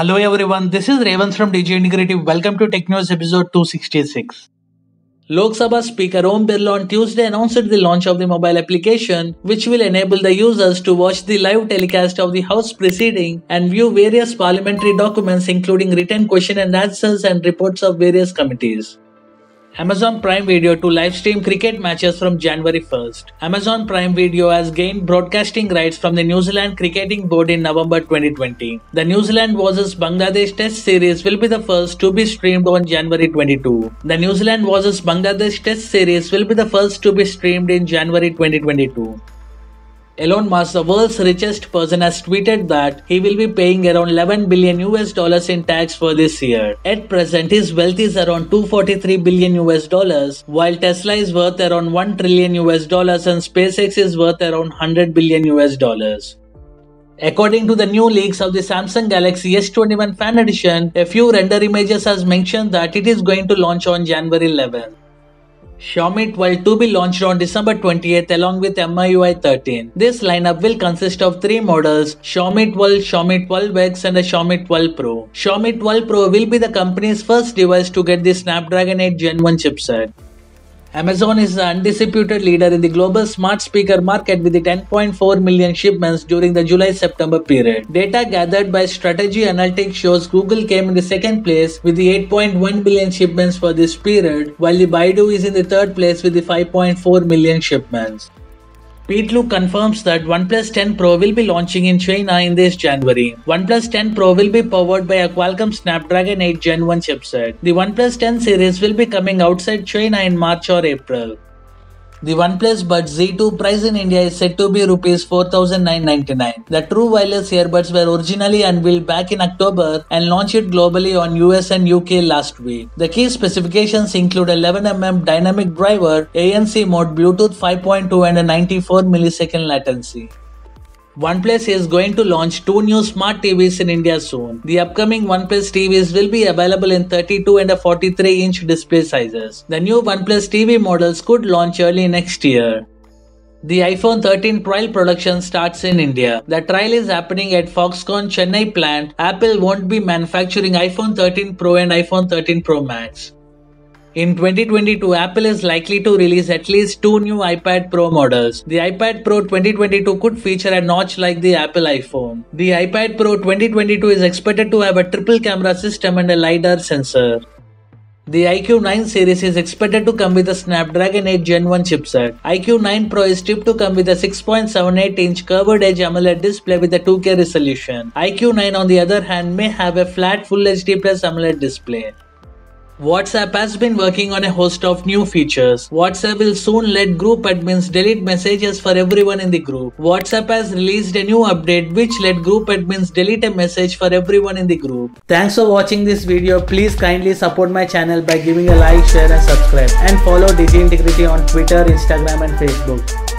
Hello everyone, this is Ravens from DG Integrative. Welcome to Tech News episode 266. Lok Sabha Speaker Om Birla on Tuesday announced the launch of the mobile application, which will enable the users to watch the live telecast of the House proceeding and view various parliamentary documents including written question and answers and reports of various committees. Amazon Prime Video to live stream cricket matches from January 1st. Amazon Prime Video has gained broadcasting rights from the New Zealand Cricketing Board in November 2020. The New Zealand vs Bangladesh Test series will be the first to be streamed on January 22. The New Zealand vs Bangladesh Test series will be the first to be streamed in January 2022. Elon Musk, the world's richest person, has tweeted that he will be paying around 11 billion US dollars in tax for this year. At present, his wealth is around 243 billion US dollars, while Tesla is worth around 1 trillion US dollars and SpaceX is worth around 100 billion US dollars. According to the new leaks of the Samsung Galaxy S21 Fan Edition, a few render images has mentioned that it is going to launch on January 11. Xiaomi 12 to be launched on December 28th along with MIUI 13. This lineup will consist of three models Xiaomi 12, Xiaomi 12X and a Xiaomi 12 Pro. Xiaomi 12 Pro will be the company's first device to get the Snapdragon 8 Gen 1 chipset. Amazon is the undisputed leader in the global smart speaker market with the 10.4 million shipments during the July-September period. Data gathered by Strategy Analytics shows Google came in the second place with the 8.1 billion shipments for this period, while the Baidu is in the third place with the 5.4 million shipments. Pete Lau confirms that OnePlus 10 Pro will be launching in China in this January. OnePlus 10 Pro will be powered by a Qualcomm Snapdragon 8 Gen 1 chipset. The OnePlus 10 series will be coming outside China in March or April. The OnePlus Buds Z2 price in India is said to be Rs 4999 The true wireless earbuds were originally unveiled back in October and launched globally on US and UK last week. The key specifications include 11mm dynamic driver, ANC mode, Bluetooth 5.2 and a 94 millisecond latency. OnePlus is going to launch two new smart TVs in India soon. The upcoming OnePlus TVs will be available in 32 and a 43 inch display sizes. The new OnePlus TV models could launch early next year. The iPhone 13 trial production starts in India. The trial is happening at Foxconn Chennai plant. Apple won't be manufacturing iPhone 13 Pro and iPhone 13 Pro Max. In 2022, Apple is likely to release at least two new iPad Pro models. The iPad Pro 2022 could feature a notch like the Apple iPhone. The iPad Pro 2022 is expected to have a triple camera system and a LiDAR sensor. The iQOO 9 series is expected to come with a Snapdragon 8 Gen 1 chipset. iQOO 9 Pro is tipped to come with a 6.78 inch curved edge AMOLED display with a 2K resolution. iQOO 9 on the other hand may have a flat Full HD Plus AMOLED display. WhatsApp has been working on a host of new features. WhatsApp will soon let group admins delete messages for everyone in the group. WhatsApp has released a new update which let group admins delete a message for everyone in the group. Thanks for watching this video. Please kindly support my channel by giving a like, share and subscribe. And follow DigiIntegrity on Twitter, Instagram and Facebook.